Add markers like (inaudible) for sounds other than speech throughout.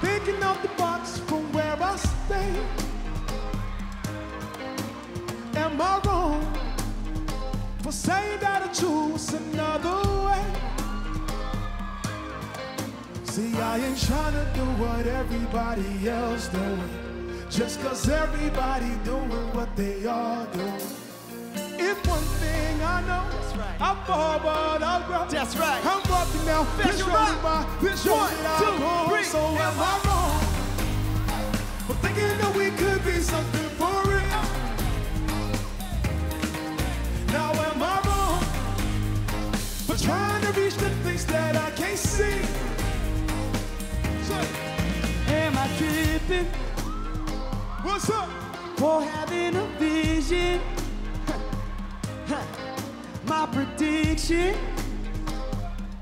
thinking of the box from where I stay? Am I wrong for saying that I choose another way? See, I ain't trying to do what everybody else doing. Just cause everybody doing what they are doing. If one thing I know, That's right. I fall, but I grow. That's right. I'm walking now. This up. my, this One, that two, I'm three. So am I wrong for thinking that we could be something for real? Now am I wrong for trying to reach the things that I can't see? Am I tripping what's up? for having a vision? (laughs) My prediction.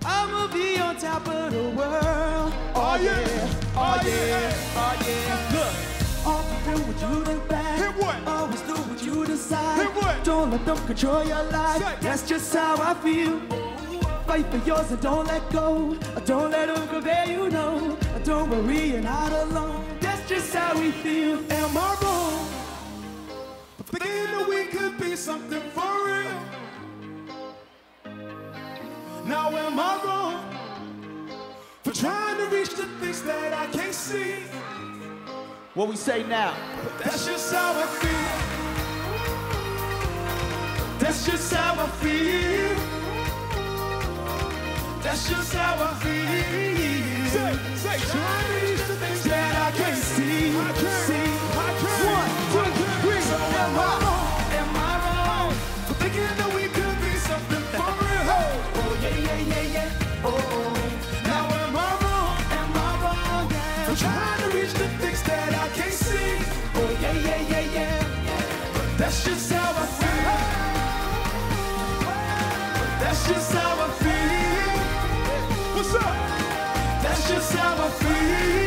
I'ma be on top of the world. Oh, oh yeah. oh Oh, yeah, oh yeah. Look, all through what you look back. Hit what? Always do what you decide. Hit what? Don't let them control your life. That's just how I feel. Fight for yours and don't let go. Don't let them compare you, know. Don't worry, you're not alone. Just how we feel. Am I wrong thinking that we could be something for real? Now am I wrong for trying to reach the things that I can't see? What we say now? That's just how I feel. That's just how I feel. That's just how I feel. Say, say, trying to reach the things that That's just how I feel. That's just how I feel. What's up? That's just how I feel.